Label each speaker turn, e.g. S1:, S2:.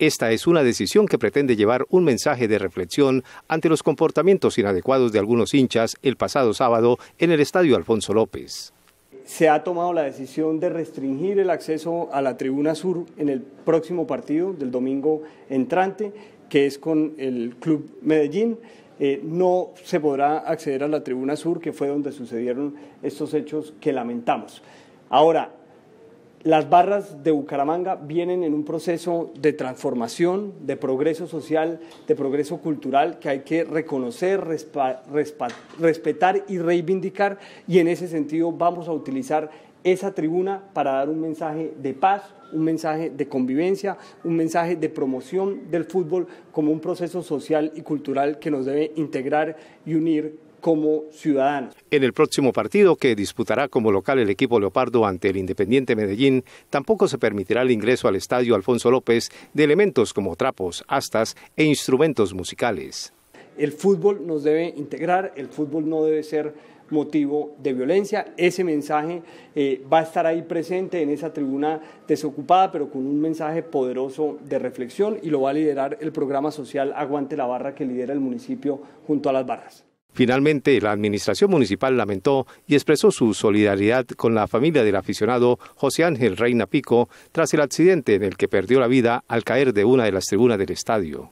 S1: Esta es una decisión que pretende llevar un mensaje de reflexión ante los comportamientos inadecuados de algunos hinchas el pasado sábado en el Estadio Alfonso López.
S2: Se ha tomado la decisión de restringir el acceso a la tribuna sur en el próximo partido del domingo entrante, que es con el Club Medellín. Eh, no se podrá acceder a la tribuna sur, que fue donde sucedieron estos hechos que lamentamos. Ahora, las barras de Bucaramanga vienen en un proceso de transformación, de progreso social, de progreso cultural que hay que reconocer, respetar y reivindicar. Y en ese sentido vamos a utilizar esa tribuna para dar un mensaje de paz, un mensaje de convivencia, un mensaje de promoción del fútbol como un proceso social y cultural que nos debe integrar y unir como ciudadanos.
S1: En el próximo partido que disputará como local el equipo Leopardo ante el Independiente Medellín, tampoco se permitirá el ingreso al estadio Alfonso López de elementos como trapos, astas e instrumentos musicales.
S2: El fútbol nos debe integrar, el fútbol no debe ser motivo de violencia. Ese mensaje eh, va a estar ahí presente en esa tribuna desocupada, pero con un mensaje poderoso de reflexión y lo va a liderar el programa social Aguante la Barra que lidera el municipio junto a las barras.
S1: Finalmente, la Administración Municipal lamentó y expresó su solidaridad con la familia del aficionado José Ángel Reina Pico tras el accidente en el que perdió la vida al caer de una de las tribunas del estadio.